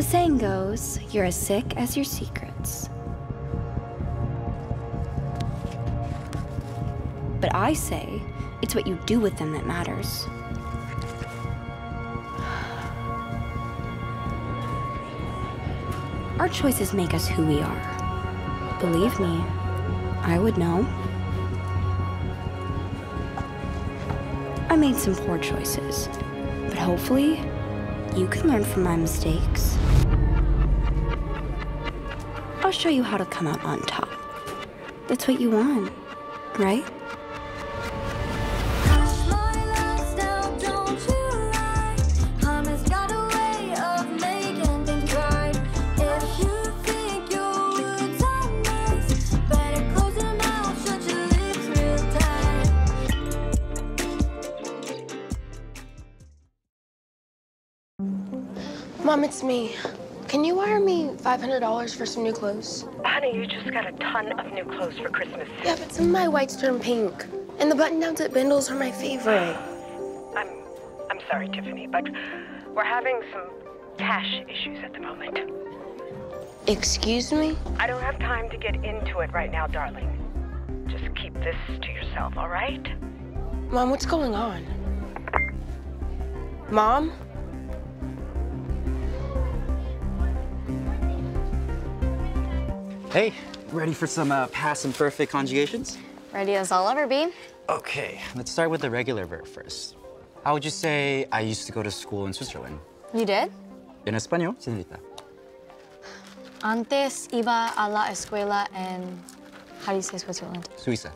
The saying goes, you're as sick as your secrets. But I say, it's what you do with them that matters. Our choices make us who we are. Believe me, I would know. I made some poor choices, but hopefully, you can learn from my mistakes. Show you how to come out on top. That's what you want, right? Mom, it's me. Can you wire me $500 for some new clothes? Honey, you just got a ton of new clothes for Christmas. Yeah, but some of my whites turned pink. And the button-downs at Bindles are my favorite. I'm I'm sorry, Tiffany, but we're having some cash issues at the moment. Excuse me? I don't have time to get into it right now, darling. Just keep this to yourself, all right? Mom, what's going on? Mom? Hey, ready for some uh, past imperfect conjugations? Ready as I'll ever be. Okay, let's start with the regular verb first. How would you say I used to go to school in Switzerland? You did? En español, señorita. Antes iba a la escuela en... How do you say Switzerland? Suiza.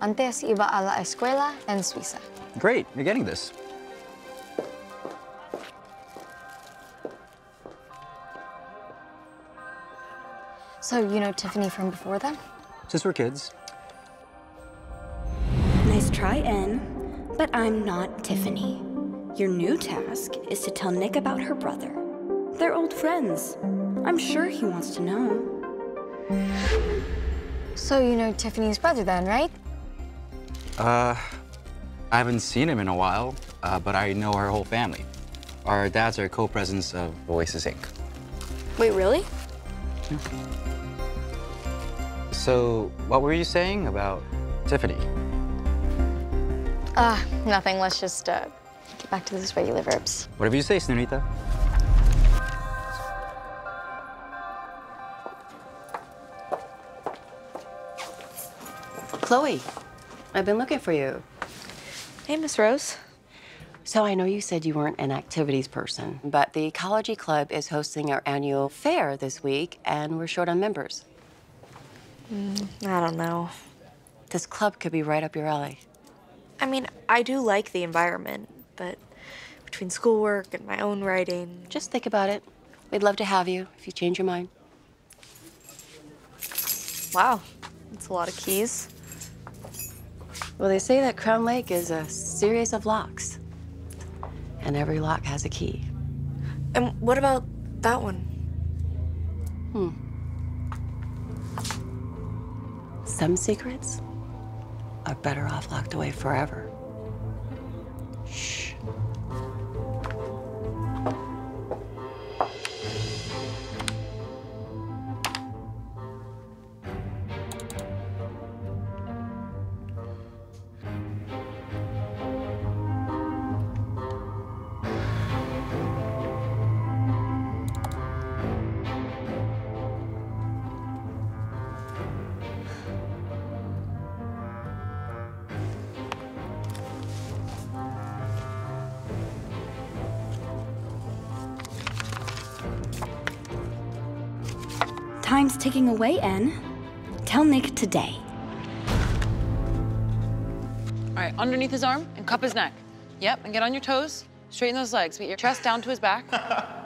Antes iba a la escuela en Suiza. Great, you're getting this. So you know Tiffany from before then? Since we're kids. Nice try, N. But I'm not Tiffany. Your new task is to tell Nick about her brother. They're old friends. I'm sure he wants to know. So you know Tiffany's brother then, right? Uh, I haven't seen him in a while, uh, but I know her whole family. Our dads are co-presidents of Oasis Inc. Wait, really? So, what were you saying about Tiffany? Ah, nothing. Let's just uh, get back to these regular verbs. Whatever you say, señorita. Chloe, I've been looking for you. Hey, Miss Rose. So I know you said you weren't an activities person, but the Ecology Club is hosting our annual fair this week, and we're short on members. Mm, I don't know. This club could be right up your alley. I mean, I do like the environment, but between schoolwork and my own writing, Just think about it. We'd love to have you if you change your mind. wow, that's a lot of keys. Well, they say that Crown Lake is a series of locks, and every lock has a key. And what about that one? Hmm. Some secrets are better off locked away forever. Shh. Time's ticking away, N. Tell Nick today. All right, underneath his arm and cup his neck. Yep, and get on your toes. Straighten those legs. Get your chest down to his back.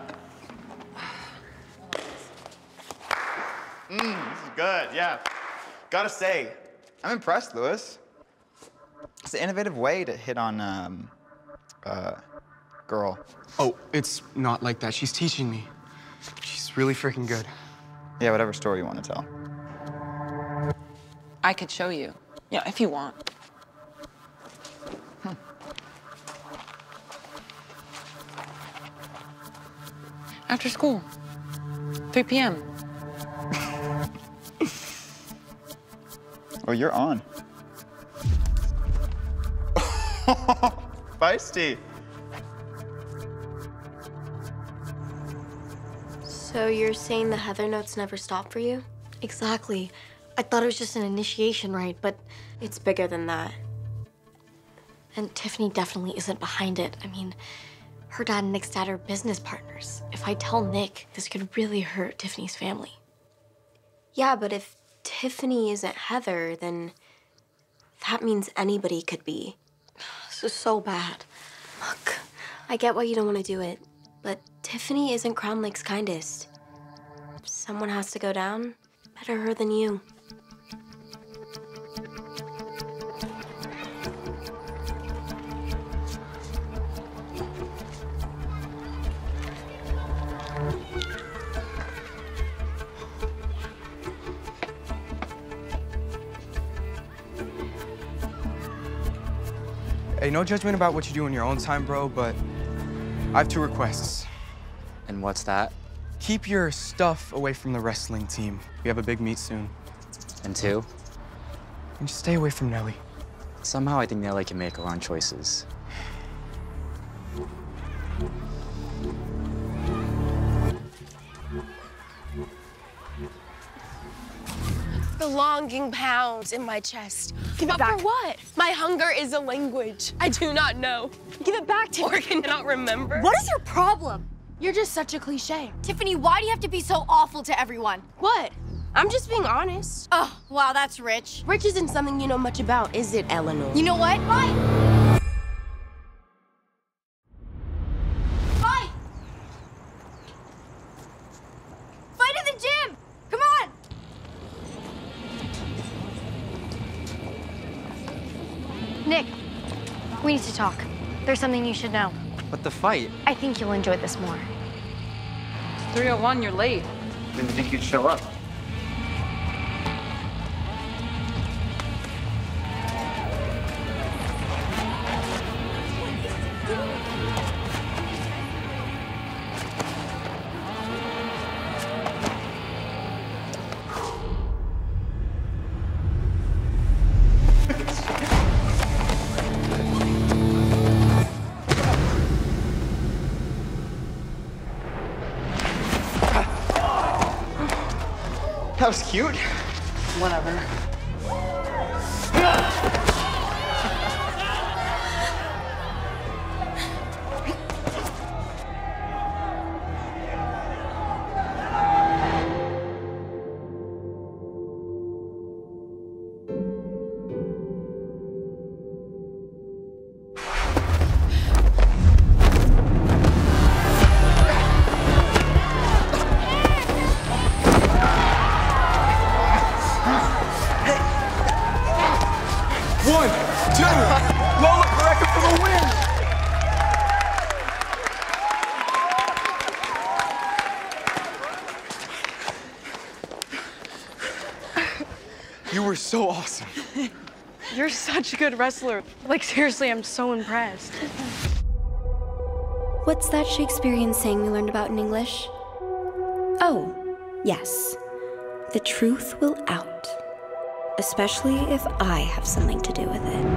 This is good, yeah. Gotta say, I'm impressed, Lewis. It's an innovative way to hit on, um, uh, girl. Oh, it's not like that. She's teaching me. She's really freaking good. Yeah, whatever story you want to tell. I could show you. Yeah, if you want. Hmm. After school. 3 p.m. Oh, you're on. Feisty. So you're saying the Heather notes never stop for you? Exactly. I thought it was just an initiation rite, but It's bigger than that. and Tiffany definitely isn't behind it. I mean, her dad and Nick's dad are business partners. If I tell Nick, this could really hurt Tiffany's family. Yeah, but if Tiffany isn't Heather, then that means anybody could be. This is so bad. Look, I get why you don't want to do it, but Tiffany isn't Crown Lake's kindest. If someone has to go down, better her than you. Hey, no judgment about what you do in your own time, bro, but I have two requests. And what's that? Keep your stuff away from the wrestling team. We have a big meet soon. And two? And just stay away from Nellie. Somehow I think Nellie can make her own choices. The longing pounds in my chest. Give it but back. for what? My hunger is a language I do not know. Give it back to me. Or cannot remember. What is your problem? You're just such a cliche. Tiffany, why do you have to be so awful to everyone? What? I'm just being honest. Oh, wow, that's rich. Rich isn't something you know much about, is it, Eleanor? You know what? Fight! Fight! Fight in the gym! Come on! Nick, we need to talk. There's something you should know. But the fight? I think you'll enjoy this more. It's 301, you're late. Didn't think you'd show up. That was cute. Whatever. You were so awesome. You're such a good wrestler. Like, seriously, I'm so impressed. What's that Shakespearean saying we learned about in English? Oh, yes. The truth will out. Especially if I have something to do with it.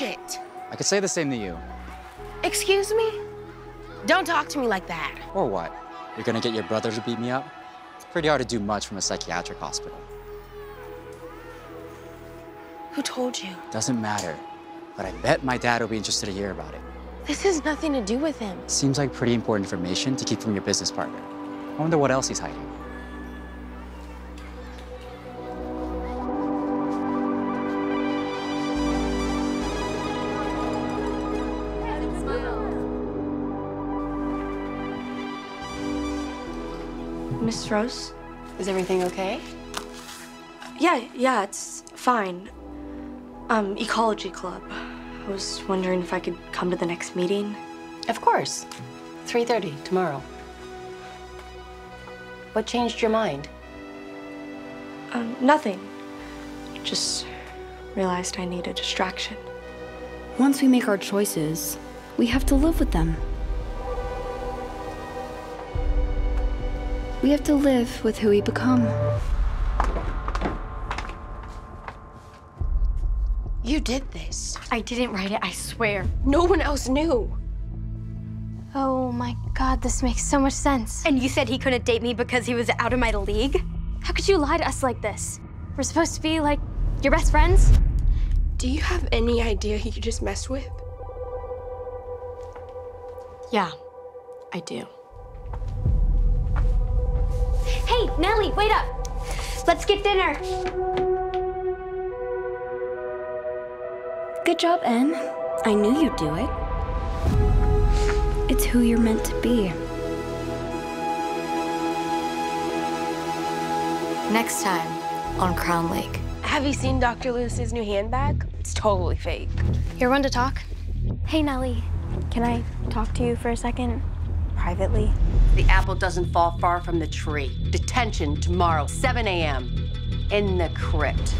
Watch it. I could say the same to you. Excuse me? Don't talk to me like that. Or what? You're gonna get your brother to beat me up? It's pretty hard to do much from a psychiatric hospital. Who told you? Doesn't matter. But I bet my dad will be interested to hear about it. This has nothing to do with him. Seems like pretty important information to keep from your business partner. I wonder what else he's hiding. Miss Rose? Is everything okay? Yeah, yeah, it's fine. Um, Ecology Club. I was wondering if I could come to the next meeting. Of course. 3.30 tomorrow. What changed your mind? Um, nothing. Just realized I need a distraction. Once we make our choices, we have to live with them. We have to live with who we become. You did this. I didn't write it, I swear. No one else knew. Oh my god, this makes so much sense. And you said he couldn't date me because he was out of my league? How could you lie to us like this? We're supposed to be like your best friends? Do you have any idea he could just mess with? Yeah, I do. Hey, Nellie, wait up. Let's get dinner. Good job, N. I knew you'd do it. It's who you're meant to be. Next time on Crown Lake. Have you seen Dr. Lewis's new handbag? It's totally fake. You're one to talk? Hey, Nellie, can I talk to you for a second? Privately? The apple doesn't fall far from the tree. Detention tomorrow, 7 a.m. in the crypt.